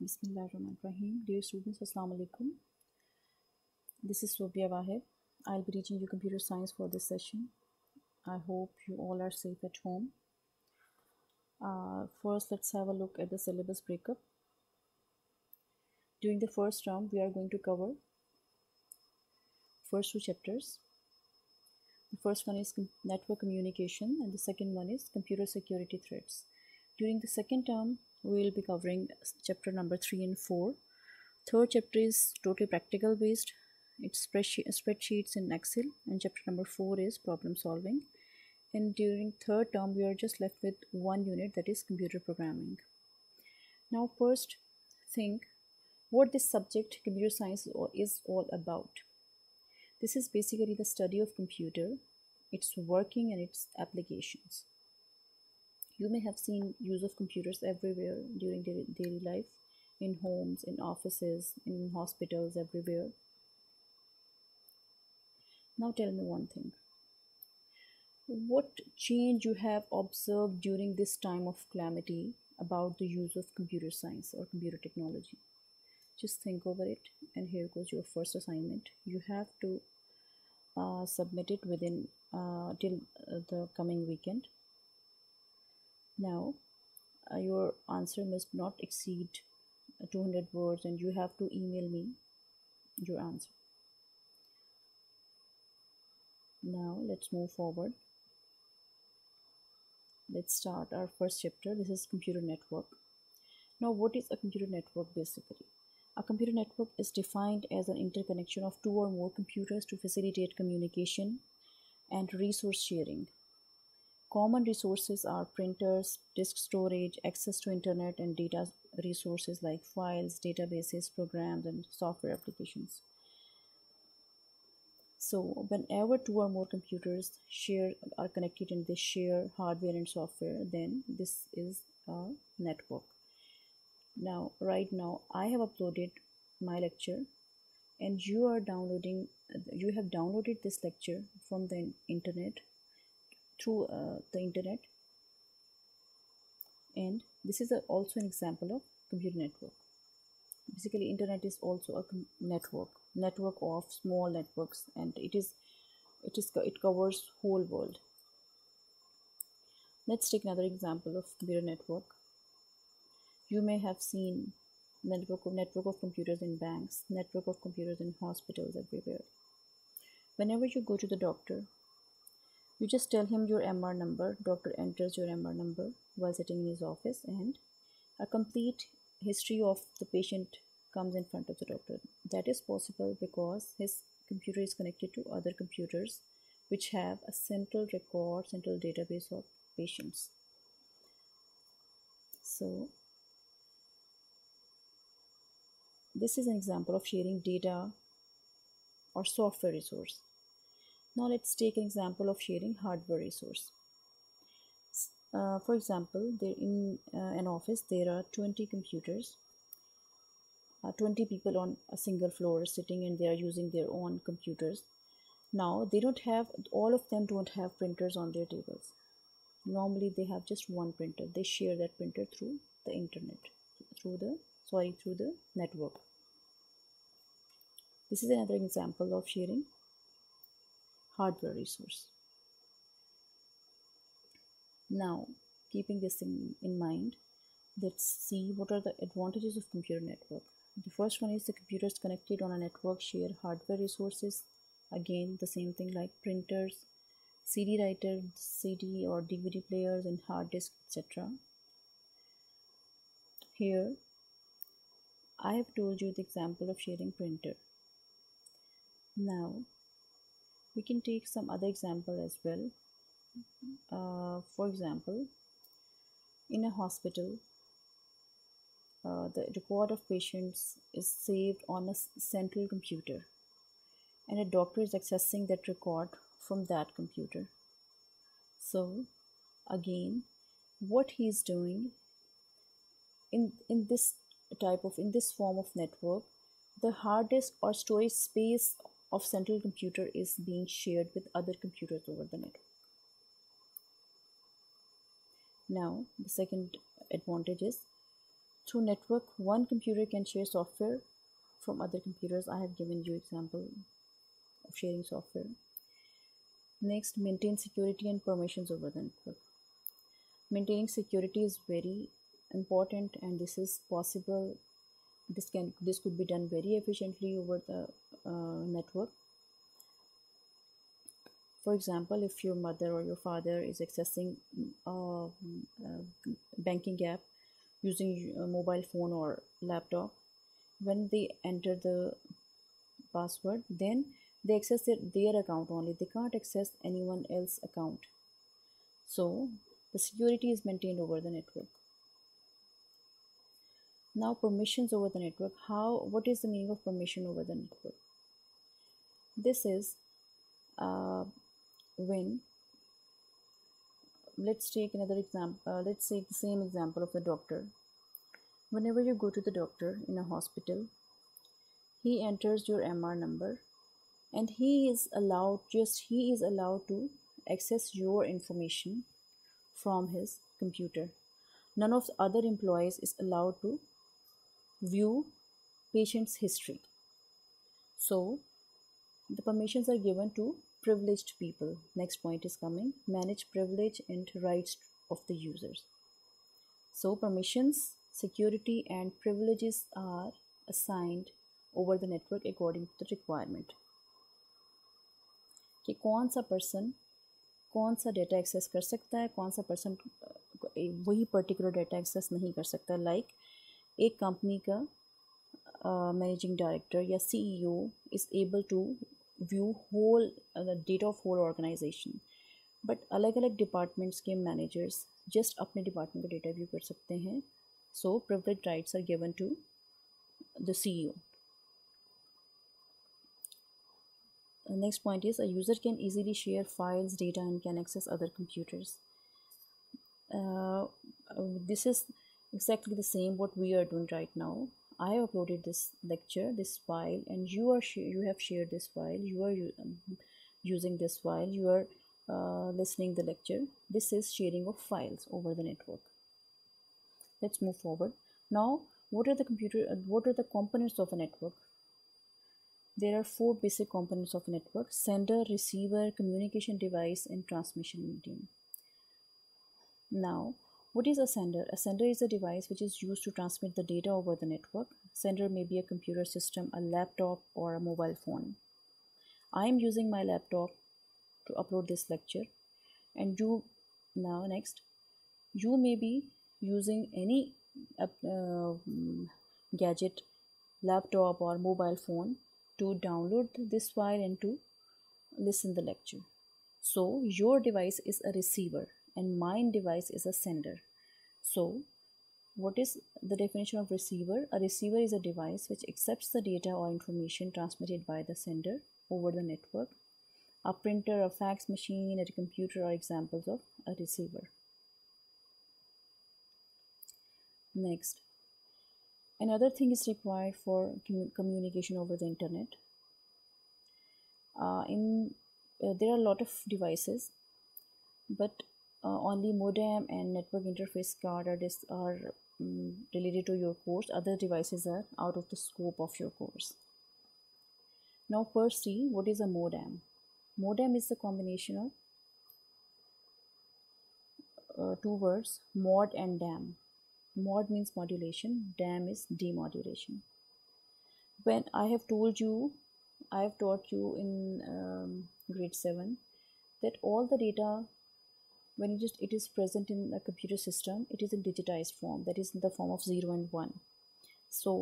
Bismillahirrahmanirrahim. Dear students, Assalamu alaikum. This is Sobia Wahid. I'll be teaching you computer science for this session. I hope you all are safe at home. Uh, first, let's have a look at the syllabus breakup. During the first round, we are going to cover first two chapters. The first one is network communication and the second one is computer security threats. During the second term, we will be covering chapter number 3 and 4. Third chapter is totally practical based. It's spreadsheets in Excel and chapter number 4 is problem solving. And during third term, we are just left with one unit that is computer programming. Now first think what this subject computer science is all about. This is basically the study of computer, its working and its applications. You may have seen use of computers everywhere during daily, daily life, in homes, in offices, in hospitals, everywhere. Now tell me one thing. What change you have observed during this time of calamity about the use of computer science or computer technology? Just think over it and here goes your first assignment. You have to uh, submit it within uh, till uh, the coming weekend now uh, your answer must not exceed 200 words and you have to email me your answer. Now let's move forward. Let's start our first chapter. This is computer network. Now what is a computer network basically? A computer network is defined as an interconnection of two or more computers to facilitate communication and resource sharing Common resources are printers, disk storage, access to internet and data resources like files, databases, programs, and software applications. So whenever two or more computers share are connected and they share hardware and software, then this is a network. Now, right now, I have uploaded my lecture and you are downloading, you have downloaded this lecture from the internet through uh, the internet. And this is a, also an example of computer network. Basically internet is also a network network of small networks and it is it is it covers whole world. Let's take another example of computer network. You may have seen network of network of computers in banks network of computers in hospitals everywhere. Whenever you go to the doctor you just tell him your MR number. Doctor enters your MR number while sitting in his office and a complete history of the patient comes in front of the doctor. That is possible because his computer is connected to other computers which have a central record, central database of patients. So this is an example of sharing data or software resource. Now let's take an example of sharing hardware resource. Uh, for example, there in uh, an office there are 20 computers, uh, 20 people on a single floor sitting and they are using their own computers. Now they don't have all of them don't have printers on their tables. Normally they have just one printer. They share that printer through the internet, through the sorry through the network. This is another example of sharing hardware resource. Now, keeping this in, in mind, let's see what are the advantages of computer network. The first one is the computers connected on a network share hardware resources. Again, the same thing like printers, CD writer, CD or DVD players and hard disk, etc. Here, I have told you the example of sharing printer. Now, we can take some other example as well. Uh, for example in a hospital uh, the record of patients is saved on a central computer and a doctor is accessing that record from that computer. So again what he is doing in in this type of in this form of network the hard disk or storage space of central computer is being shared with other computers over the network. Now, the second advantage is through network one computer can share software from other computers. I have given you example of sharing software. Next maintain security and permissions over the network. Maintaining security is very important and this is possible. This can this could be done very efficiently over the uh, network. For example if your mother or your father is accessing a, uh, a banking app using a mobile phone or laptop when they enter the password then they access their, their account only. They can't access anyone else's account. So the security is maintained over the network. Now permissions over the network. How what is the meaning of permission over the network this is uh, when let's take another example uh, let's take the same example of the doctor. Whenever you go to the doctor in a hospital he enters your mr number and he is allowed just he is allowed to access your information from his computer. None of the other employees is allowed to view patient's history. So the permissions are given to privileged people next point is coming manage privilege and rights of the users so permissions security and privileges are assigned over the network according to the requirement कि कौन सा person कौन सा data access कर सकता है कौन सा पर्सन वही पर्टिकुलर डेटा एक्सेस नहीं कर सकता लाइक like, एक कंपनी का मैनेजिंग uh, डायरेक्टर या CEO is able to view whole data of whole organisation but अलग अलग डिपार्टमेंट्स के मैनेजर्स जस्ट अपने डिपार्टमेंट का डेटा व्यू कर सकते हैं। So privilege rights are given to the C E next point is a user can easily share files data and can access other computers this is exactly the same what we are doing right now I uploaded this lecture this file and you are you have shared this file. You are um, using this file. You are uh, listening the lecture. This is sharing of files over the network. Let's move forward. Now what are the computer uh, what are the components of a network? There are four basic components of a network sender, receiver, communication device, and transmission medium. Now, what is a sender? A sender is a device which is used to transmit the data over the network. Sender may be a computer system, a laptop, or a mobile phone. I am using my laptop to upload this lecture, and you now next you may be using any uh, uh, gadget, laptop, or mobile phone to download this file and to listen the lecture. So your device is a receiver and mine device is a sender. So what is the definition of receiver? A receiver is a device which accepts the data or information transmitted by the sender over the network. A printer, a fax machine, a computer are examples of a receiver. Next, Another thing is required for communication over the internet. Uh, in uh, there are a lot of devices, but only modem and network interface card are, this are um, related to your course. Other devices are out of the scope of your course. Now first see what is a modem. Modem is the combination of uh, two words mod and dam mod means modulation dam is demodulation when i have told you i have taught you in um, grade 7 that all the data when it is, it is present in a computer system it is in digitized form that is in the form of 0 and 1 so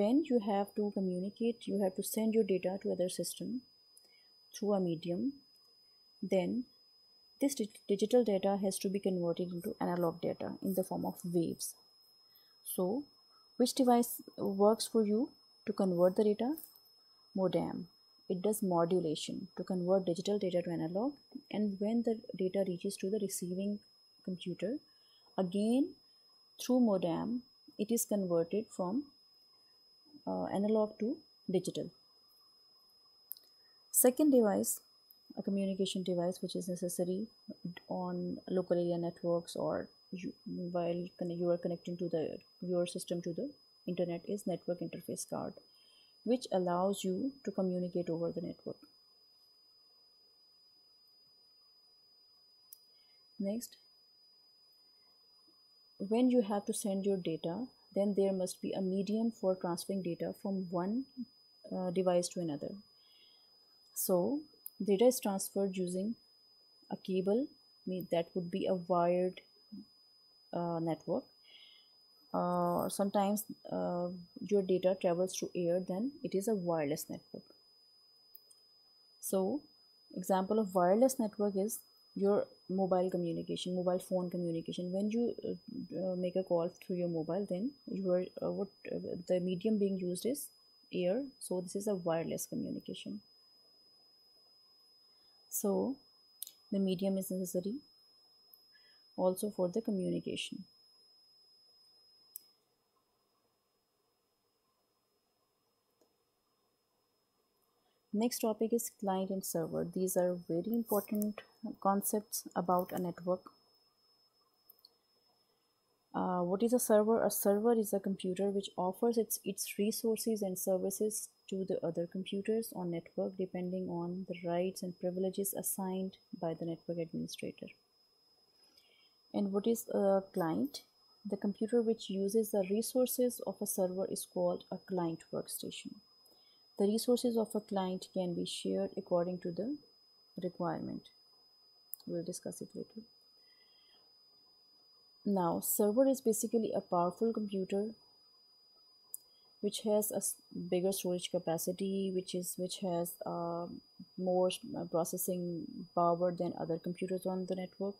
when you have to communicate you have to send your data to other system through a medium then this digital data has to be converted into analog data in the form of waves. So, which device works for you to convert the data? Modem. It does modulation to convert digital data to analog and when the data reaches to the receiving computer, again through modem, it is converted from uh, analog to digital. Second device a communication device which is necessary on local area networks or you, while you are connecting to the your system to the internet is network interface card which allows you to communicate over the network. Next when you have to send your data then there must be a medium for transferring data from one uh, device to another. So data is transferred using a cable that would be a wired uh, network uh, sometimes uh, your data travels through air then it is a wireless network. So example of wireless network is your mobile communication mobile phone communication. When you uh, uh make a call through your mobile then your uh, what uh, the medium being used is air. So this is a wireless communication. So the medium is necessary also for the communication next topic is client and server. These are very important concepts about a network. Uh, what is a server? A server is a computer which offers its its resources and services to the other computers on network depending on the rights and privileges assigned by the network administrator. And what is a client? The computer which uses the resources of a server is called a client workstation the resources of a client can be shared according to the requirement. We'll discuss it later. Now, server is basically a powerful computer which has a bigger storage capacity, which is which has uh, more processing power than other computers on the network.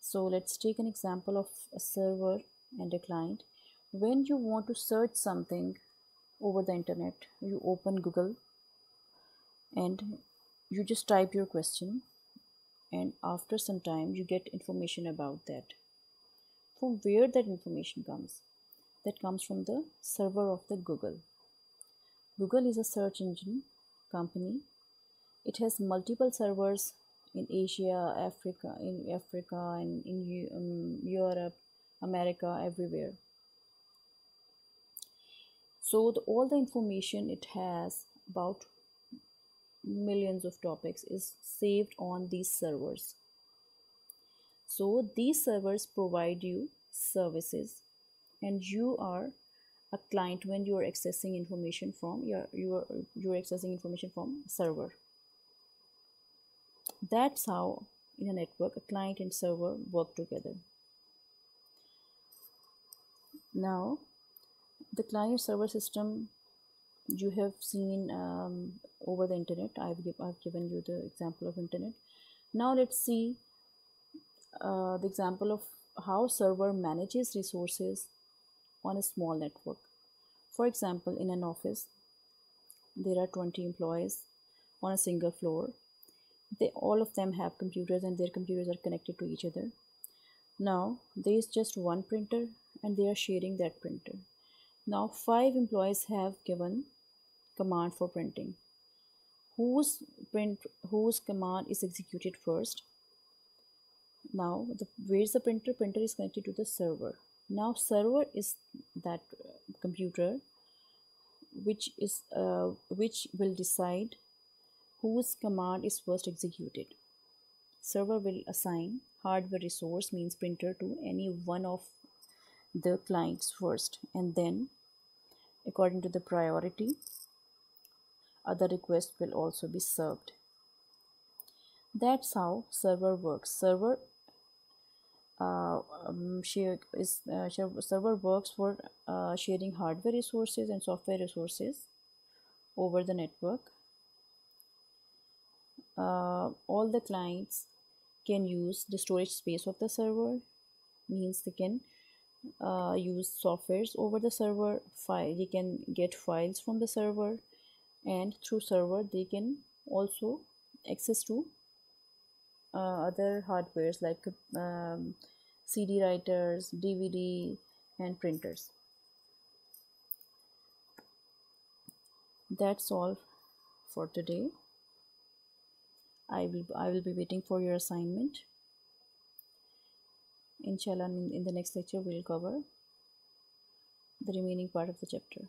So let's take an example of a server and a client. When you want to search something over the internet. You open google and you just type your question and after some time you get information about that. From where that information comes? That comes from the server of the google. Google is a search engine company. It has multiple servers in asia africa in africa and in um, europe america everywhere so the, all the information it has about millions of topics is saved on these servers. So these servers provide you services and you are a client when you are accessing information from your you are you are accessing information from server. That's how in a network a client and server work together. Now the client server system you have seen um, over the internet. I've, give, I've given you the example of internet. Now let's see uh, the example of how server manages resources on a small network. For example in an office there are 20 employees on a single floor. They all of them have computers and their computers are connected to each other. Now there is just one printer and they are sharing that printer now five employees have given command for printing. Whose print whose command is executed first? Now the where is the printer? Printer is connected to the server. Now server is that computer which is uh, which will decide whose command is first executed. Server will assign hardware resource means printer to any one of the clients first and then according to the priority other requests will also be served. That's how server works. Server uh, um, share is uh, server works for uh, sharing hardware resources and software resources over the network. Uh, all the clients can use the storage space of the server means they can uh, use softwares over the server file they can get files from the server and through server they can also access to uh, other hardwares like um, CD writers, DVD and printers. That's all for today. I will I will be waiting for your assignment inshallah in, the next lecture we'll cover the remaining part of the chapter